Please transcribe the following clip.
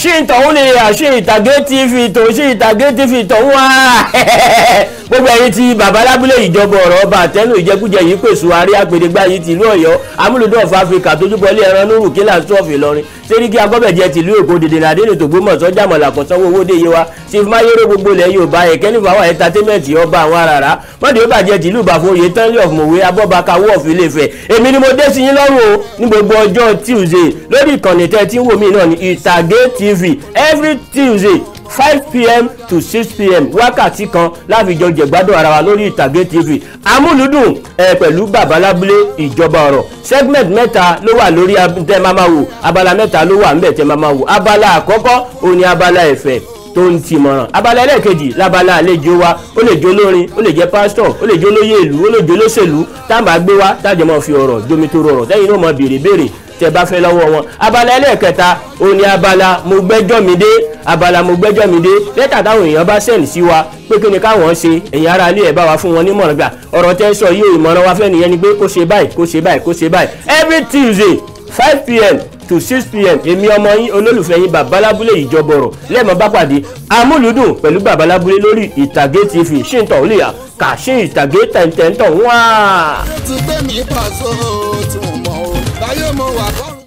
ṣé ìtọ̀hún lè yà ṣe ìtàgé tv tó ṣe ìtàgé tv tọ̀hún wá gbogbo ẹ̀yin tí baba lábúlé ìjọba ọ̀rọ̀ ọba àtẹnu ìjẹkújẹ yìí pèsè àrí àpèdégbà yìí tìlú ọ̀yọ́ amúlùdún of africa tójúbọlé ẹran nùrù kílà sọọfì lọrin sẹríkì agbọ́bẹ̀jẹ tìlú èkó dèdè nàdénì tògbómọ̀ṣọ́ jàmọ̀lá kan sanwó owó déye wa chief mayero gbogbo ilẹ̀ yorùbá ẹ̀kẹ́ nífà wà entertainment ọba àwọn aràrá mọ́tò yóò bàjẹ́ tìlú ìbàfọ̀ oyè tánlẹ̀ of mòwe abọ́baka wọ́ọ̀f ilé-ifẹ̀. Èmi ni mo dé sí yín lọ́rùn o ní gbogbo ọjọ́ tuesday lórí ìkànnì tẹ́ tí ń wò mí náà ní ìtàgé tv every tuesday five pm to six pm wákàtí kan láfijọ jẹ̀gbádùn ara wa lórí ìtàgé tv amúlùdùn ẹ pẹ̀lú babalábúlé ìjọba ọ̀rọ̀. Segment mẹ́ta ló wà lórí tẹ́ máa máa abala mẹ́ta ló wà ńbẹ̀ tẹ́ máa máa abala àkọ́kọ́ ó ní abala ẹ̀fẹ̀ tó ń ti mọ̀ràn. Abala ẹlẹ́ẹ̀kejì lábala àlejò wa. Ó lè jó lórin ó lè jẹ́ pásítọ̀ ó lè jó lóyè ìlú ó lè jó lóṣèlú. Tá a máa gbé wá tájọ máa fi ọ̀rọ̀ jomi tó rọrọ̀ sẹ́yìn náà máa béèrè béèrè tẹ́ bá fẹ́ lọ́wọ́ wọn. Abala ẹlẹ́ẹ̀kẹta ó ní abala mo gbẹ́jọ́ mi dé. Abala mo gbẹ́jọ́ mi dé. Lẹ́tà táwọn èèyàn bá sẹ́ǹd sí wa pé kí ni káwọn ṣe ẹ̀yin ará ilé ẹ̀ bá wa fún wọn nímọ̀ràn gbà. Ọ̀rọ̀ tẹ́ sọ yìí ìmọ̀ràn wa fẹ́ nìyẹn ni pé kó ṣe báyìí kó ṣe báyìí kó ṣe báyìí. Every tuesday five pm to six pm èmi ọmọ yín olólùfẹ́ yín babalábúlé ìjọbọ̀rọ̀. Lẹ́ẹ̀mọ́ bá pàdé amúlùdùn pẹ̀lú babalábúlé lórí ìtàgé tv ṣíntàn olè yà kà ṣí ìtàgé tẹ̀ntẹ̀ntàn wá. ti gbé mi pàṣẹ tí mo Come on.